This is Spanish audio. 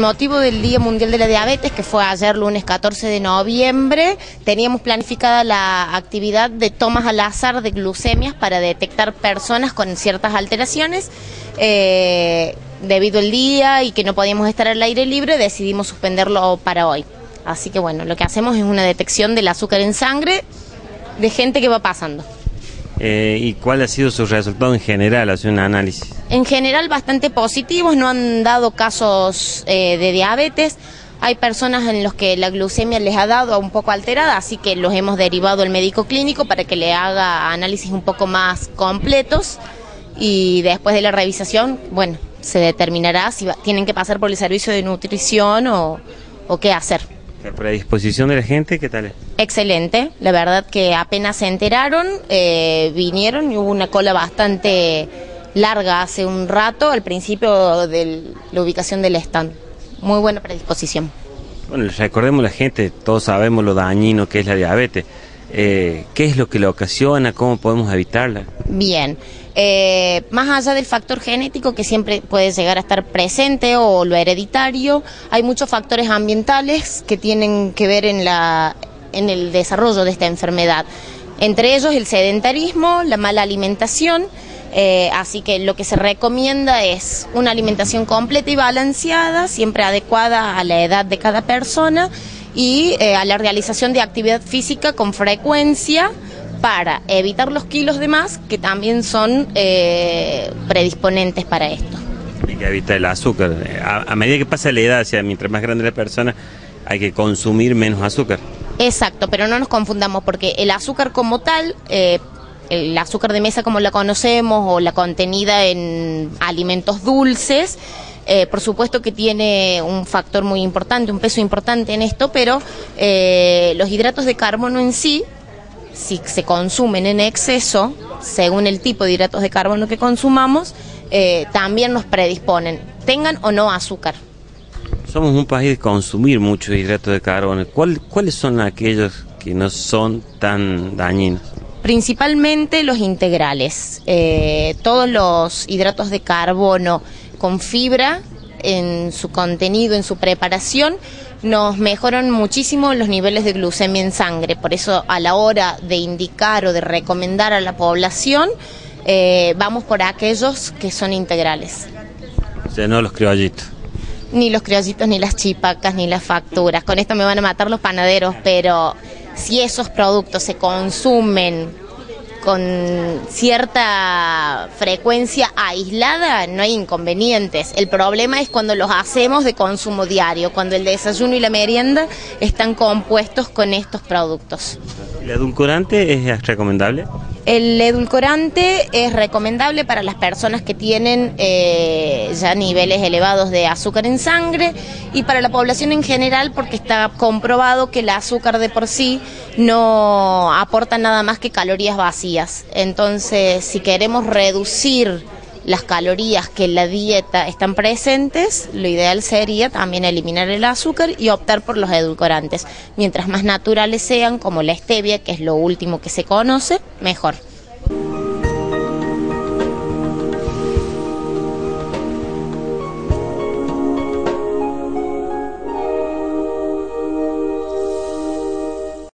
Motivo del Día Mundial de la Diabetes, que fue ayer lunes 14 de noviembre, teníamos planificada la actividad de tomas al azar de glucemias para detectar personas con ciertas alteraciones. Eh, debido al día y que no podíamos estar al aire libre, decidimos suspenderlo para hoy. Así que bueno, lo que hacemos es una detección del azúcar en sangre de gente que va pasando. Eh, ¿Y cuál ha sido su resultado en general? Hace un análisis. En general bastante positivos, no han dado casos eh, de diabetes. Hay personas en los que la glucemia les ha dado un poco alterada, así que los hemos derivado al médico clínico para que le haga análisis un poco más completos y después de la revisación, bueno, se determinará si tienen que pasar por el servicio de nutrición o, o qué hacer. La predisposición de la gente, ¿qué tal es? Excelente, la verdad que apenas se enteraron, eh, vinieron y hubo una cola bastante larga hace un rato al principio de la ubicación del stand. Muy buena predisposición. Bueno, recordemos la gente, todos sabemos lo dañino que es la diabetes. Eh, ¿Qué es lo que la ocasiona? ¿Cómo podemos evitarla? Bien. Eh, más allá del factor genético que siempre puede llegar a estar presente o lo hereditario, hay muchos factores ambientales que tienen que ver en, la, en el desarrollo de esta enfermedad. Entre ellos el sedentarismo, la mala alimentación, eh, así que lo que se recomienda es una alimentación completa y balanceada, siempre adecuada a la edad de cada persona y eh, a la realización de actividad física con frecuencia para evitar los kilos de más que también son eh, predisponentes para esto. Y que evita el azúcar. A, medida que pasa la edad, o sea, mientras más grande la persona, hay que consumir menos azúcar. Exacto, pero no nos confundamos porque el azúcar como tal, eh, el azúcar de mesa como la conocemos o la contenida en alimentos dulces, eh, por supuesto que tiene un factor muy importante, un peso importante en esto, pero los hidratos de carbono en sí si se consumen en exceso, según el tipo de hidratos de carbono que consumamos, eh, también nos predisponen, tengan o no azúcar. Somos un país de consumir muchos hidratos de carbono. ¿Cuáles son aquellos que no son tan dañinos? Principalmente los integrales. Eh, todos los hidratos de carbono con fibra en su contenido, en su preparación, nos mejoran muchísimo los niveles de glucemia en sangre. Por eso a la hora de indicar o de recomendar a la población, eh, vamos por aquellos que son integrales. O sea, no los criollitos. Ni los criollitos, ni las chipacas, ni las facturas. Con esto me van a matar los panaderos, pero si esos productos se consumen con cierta frecuencia aislada no hay inconvenientes. El problema es cuando los hacemos de consumo diario, cuando el desayuno y la merienda están compuestos con estos productos. ¿El edulcorante es recomendable? El edulcorante es recomendable para las personas que tienen eh, ya niveles elevados de azúcar en sangre y para la población en general porque está comprobado que el azúcar de por sí no aporta nada más que calorías vacías. Entonces, si queremos reducir las calorías que en la dieta están presentes, lo ideal sería también eliminar el azúcar y optar por los edulcorantes. Mientras más naturales sean, como la stevia, que es lo último que se conoce, mejor.